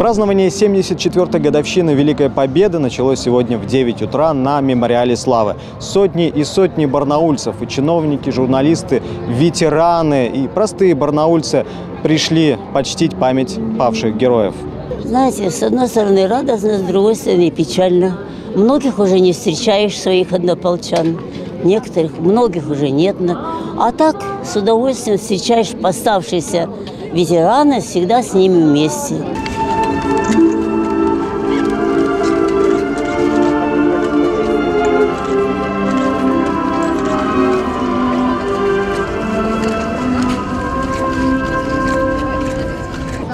Празднование 74-й годовщины Великой Победы началось сегодня в 9 утра на Мемориале Славы. Сотни и сотни барнаульцев, и чиновники, журналисты, ветераны и простые барнаульцы пришли почтить память павших героев. Знаете, с одной стороны радостно, с другой стороны печально. Многих уже не встречаешь своих однополчан, некоторых, многих уже нет. А так с удовольствием встречаешь поставшиеся ветераны, всегда с ними вместе.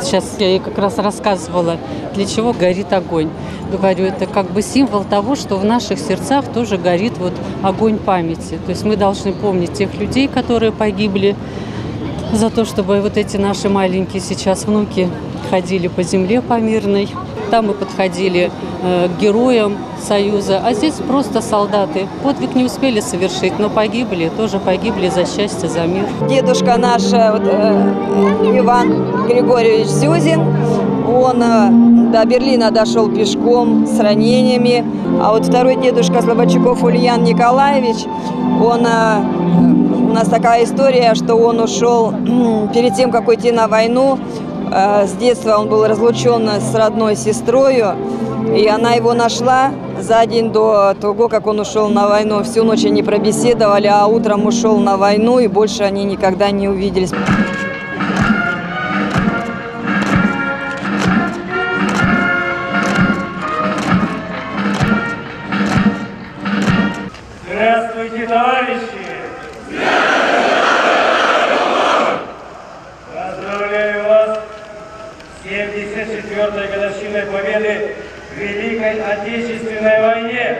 Сейчас я ей как раз рассказывала, для чего горит огонь. Говорю, это как бы символ того, что в наших сердцах тоже горит вот огонь памяти. То есть мы должны помнить тех людей, которые погибли, за то, чтобы вот эти наши маленькие сейчас внуки ходили по земле по мирной. Там мы подходили э, к героям Союза, а здесь просто солдаты. Подвиг не успели совершить, но погибли, тоже погибли за счастье, за мир. Дедушка наш э, вот, э, Иван Григорьевич Зюзин, он до Берлина дошел пешком с ранениями. А вот второй дедушка Слободчуков Ульян Николаевич, он у нас такая история, что он ушел перед тем, как уйти на войну. Э, С детства он был разлучен с родной сестрою, и она его нашла за день до того, как он ушел на войну. Всю ночь они пробеседовали, а утром ушел на войну, и больше они никогда не увиделись. Здравствуйте, товарищи! 74-й годовщиной победы в Великой Отечественной войне!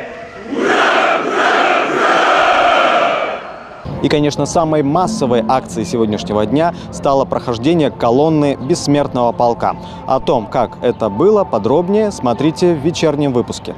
И, конечно, самой массовой акцией сегодняшнего дня стало прохождение колонны Бессмертного полка. О том, как это было, подробнее смотрите в вечернем выпуске.